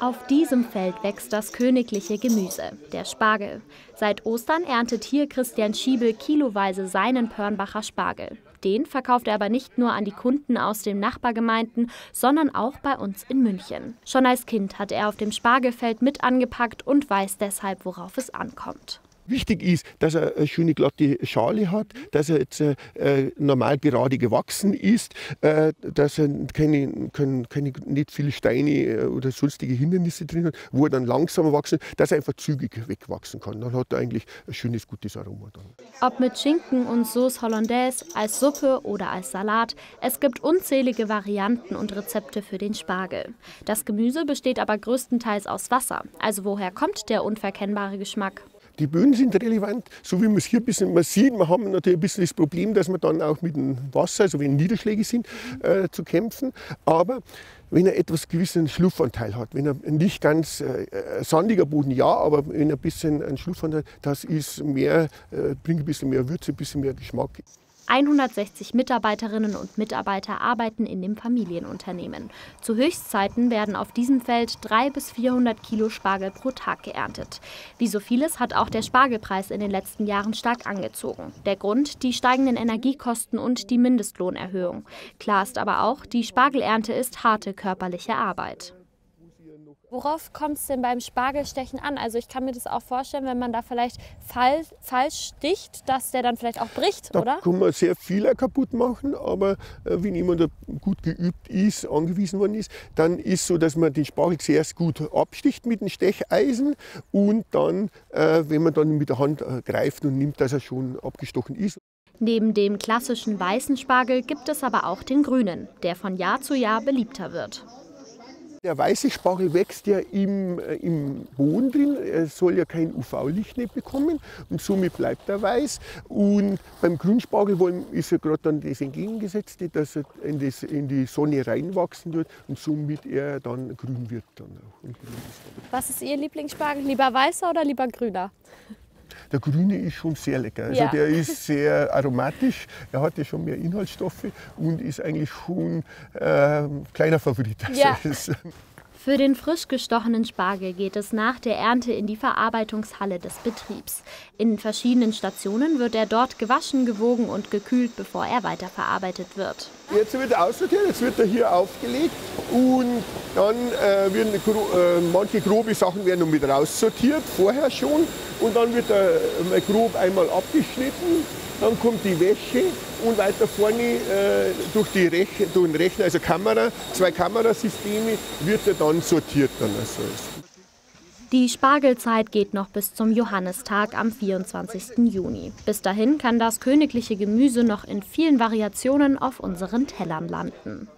Auf diesem Feld wächst das königliche Gemüse, der Spargel. Seit Ostern erntet hier Christian Schiebel kiloweise seinen Pörnbacher Spargel. Den verkauft er aber nicht nur an die Kunden aus den Nachbargemeinden, sondern auch bei uns in München. Schon als Kind hat er auf dem Spargelfeld mit angepackt und weiß deshalb, worauf es ankommt. Wichtig ist, dass er eine schöne glatte Schale hat, dass er jetzt äh, normal gerade gewachsen ist, äh, dass er keine, keine, keine, nicht viele Steine äh, oder sonstige Hindernisse drin hat, wo er dann langsamer wachsen, dass er einfach zügig wegwachsen kann. Dann hat er eigentlich ein schönes, gutes Aroma. Dann. Ob mit Schinken und Sauce Hollandaise, als Suppe oder als Salat, es gibt unzählige Varianten und Rezepte für den Spargel. Das Gemüse besteht aber größtenteils aus Wasser. Also woher kommt der unverkennbare Geschmack? Die Böden sind relevant, so wie man es hier ein bisschen man sieht. Wir haben natürlich ein bisschen das Problem, dass wir dann auch mit dem Wasser, also wenn Niederschläge sind, äh, zu kämpfen. Aber wenn er etwas gewissen Schlupfanteil hat, wenn er nicht ganz äh, sandiger Boden, ja, aber wenn er ein bisschen einen Schlupfanteil, das ist mehr, äh, bringt ein bisschen mehr Würze, ein bisschen mehr Geschmack. 160 Mitarbeiterinnen und Mitarbeiter arbeiten in dem Familienunternehmen. Zu Höchstzeiten werden auf diesem Feld 300 bis 400 Kilo Spargel pro Tag geerntet. Wie so vieles hat auch der Spargelpreis in den letzten Jahren stark angezogen. Der Grund die steigenden Energiekosten und die Mindestlohnerhöhung. Klar ist aber auch, die Spargelernte ist harte körperliche Arbeit. Worauf kommt es denn beim Spargelstechen an? Also ich kann mir das auch vorstellen, wenn man da vielleicht fall, falsch sticht, dass der dann vielleicht auch bricht, da oder? Da kann man sehr viel kaputt machen, aber äh, wenn jemand gut geübt ist, angewiesen worden ist, dann ist so, dass man den Spargel zuerst gut absticht mit dem Stecheisen und dann, äh, wenn man dann mit der Hand äh, greift und nimmt, dass er schon abgestochen ist. Neben dem klassischen weißen Spargel gibt es aber auch den grünen, der von Jahr zu Jahr beliebter wird. Der weiße Spargel wächst ja im, äh, im Boden drin, er soll ja kein UV-Licht nicht bekommen und somit bleibt er weiß. Und beim Grünspargel ist ja gerade dann das Entgegengesetzte, dass er in, das, in, die Sonne reinwachsen wird und somit er dann grün wird. Dann auch. Was ist Ihr Lieblingsspargel? Lieber weißer oder lieber grüner? Der grüne ist schon sehr lecker. Also ja. der ist sehr aromatisch, er hat ja schon mehr Inhaltsstoffe und ist eigentlich schon äh, kleiner Favorit. Ja. Für den frisch gestochenen Spargel geht es nach der Ernte in die Verarbeitungshalle des Betriebs. In verschiedenen Stationen wird er dort gewaschen, gewogen und gekühlt, bevor er weiterverarbeitet wird. Jetzt wird er aussortiert, jetzt wird er hier aufgelegt und dann äh, werden äh, manche grobe Sachen werden mit raussortiert, vorher schon. Und dann wird er äh, grob einmal abgeschnitten, dann kommt die Wäsche und weiter vorne äh, durch, die Rech durch den Rechner, also Kamera, zwei Kamerasysteme, wird er dann sortiert. Dann also. Die Spargelzeit geht noch bis zum Johannistag am 24. Juni. Bis dahin kann das königliche Gemüse noch in vielen Variationen auf unseren Tellern landen.